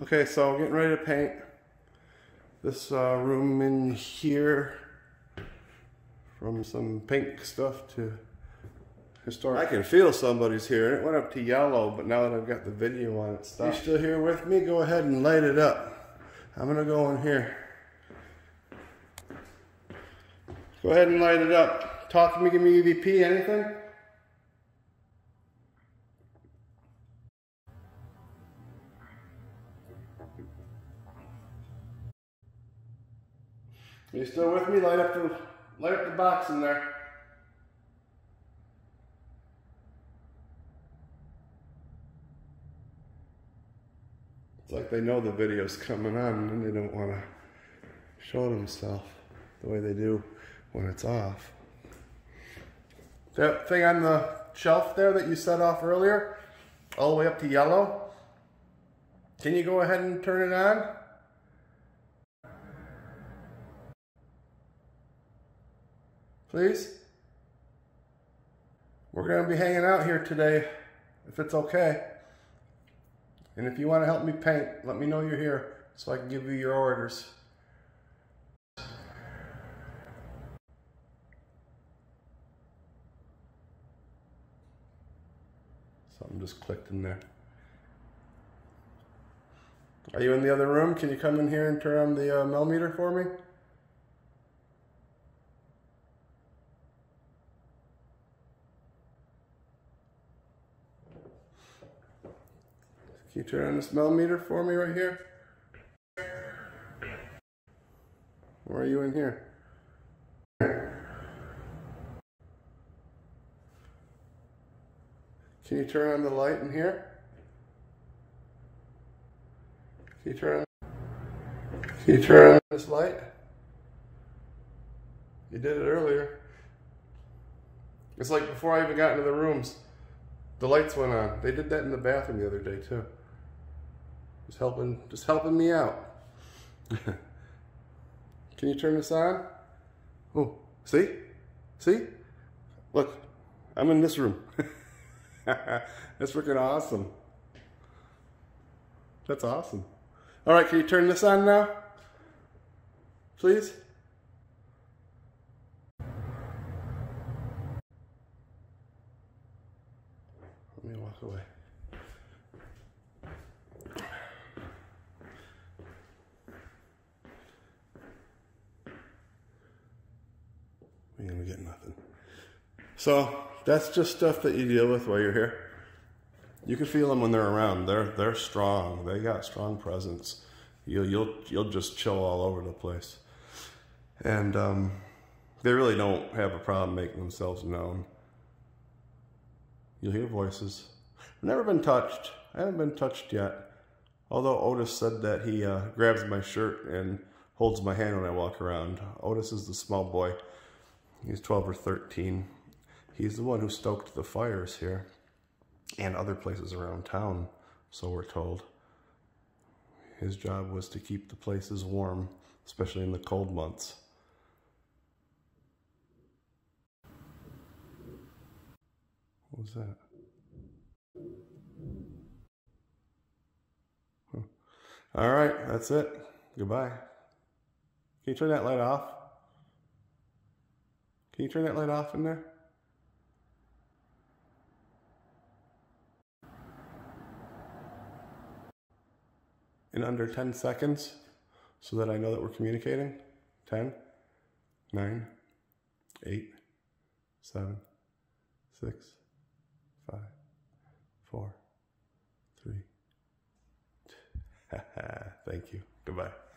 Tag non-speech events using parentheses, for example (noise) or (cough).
Okay, so getting ready to paint this uh, room in here from some pink stuff to historic. I can feel somebody's here. It went up to yellow, but now that I've got the video on it, stop. You still here with me? Go ahead and light it up. I'm gonna go in here. Go ahead and light it up. Talk to me, give me EVP, anything? Are you still with me? Light up the light up the box in there. It's like they know the video's coming on and they don't want to show themselves the way they do when it's off. That thing on the shelf there that you set off earlier, all the way up to yellow, can you go ahead and turn it on? Please? We're going to be hanging out here today, if it's okay. And if you want to help me paint, let me know you're here so I can give you your orders. Something just clicked in there. Are you in the other room? Can you come in here and turn on the uh, Mel Meter for me? Can you turn on the smell meter for me right here? Where are you in here? Can you turn on the light in here? Can you turn on, can you turn on this light? You did it earlier. It's like before I even got into the rooms, the lights went on. They did that in the bathroom the other day too. Just helping, just helping me out. (laughs) Can you turn this on? Oh, see? See? Look, I'm in this room. (laughs) That's freaking awesome. That's awesome. All right, can you turn this on now? Please? Let me walk away. Ain't gonna get nothing. So that's just stuff that you deal with while you're here. You can feel them when they're around. They're they're strong. They got strong presence. You'll you'll you'll just chill all over the place, and um, they really don't have a problem making themselves known. You'll hear voices. I've never been touched. I haven't been touched yet. Although Otis said that he uh, grabs my shirt and holds my hand when I walk around. Otis is the small boy. He's 12 or 13. He's the one who stoked the fires here and other places around town, so we're told. His job was to keep the places warm, especially in the cold months. What was that? Huh. All right, that's it. Goodbye. Can you turn that light off? Can you turn that light off in there? In under 10 seconds so that I know that we're communicating. 10, 9, 8, 7, 6, 5, 4, 3. (laughs) Thank you. Goodbye.